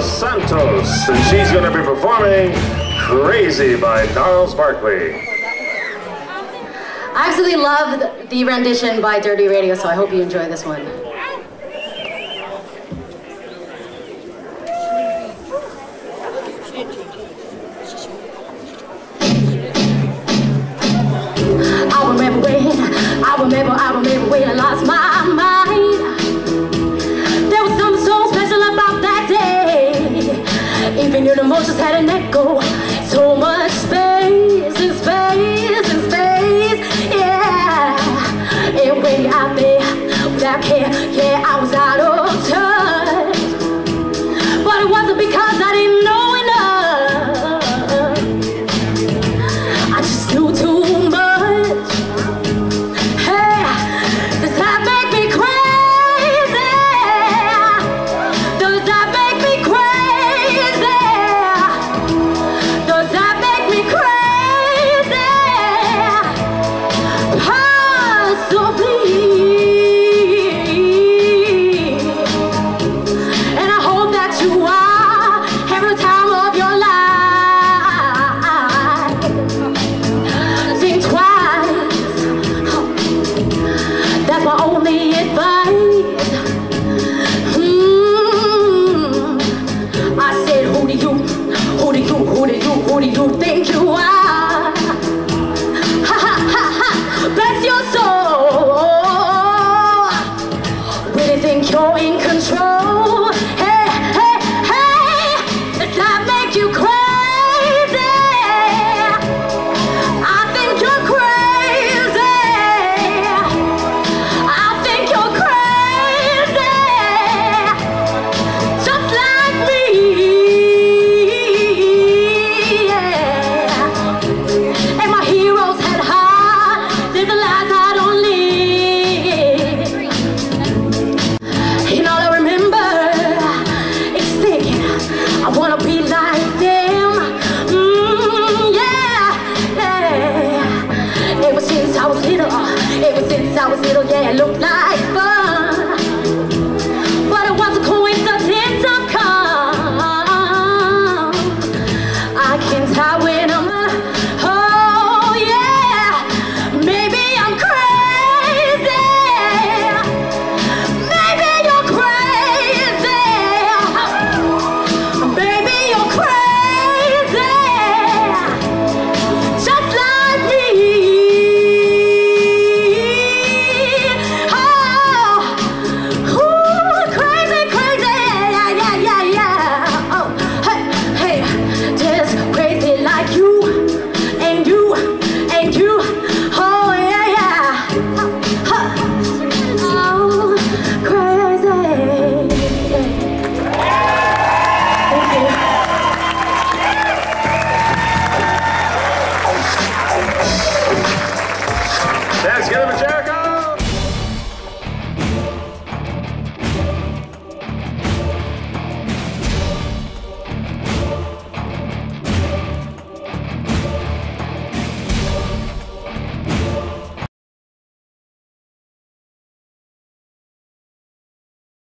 Los Santos, and she's going to be performing Crazy by Gnarls Barkley. I absolutely love the rendition by Dirty Radio, so I hope you enjoy this one. Even your emotions had an echo. So much space and space and space, yeah. And when you're out there without care, yeah, I was out of touch. But it wasn't because I didn't. things I win.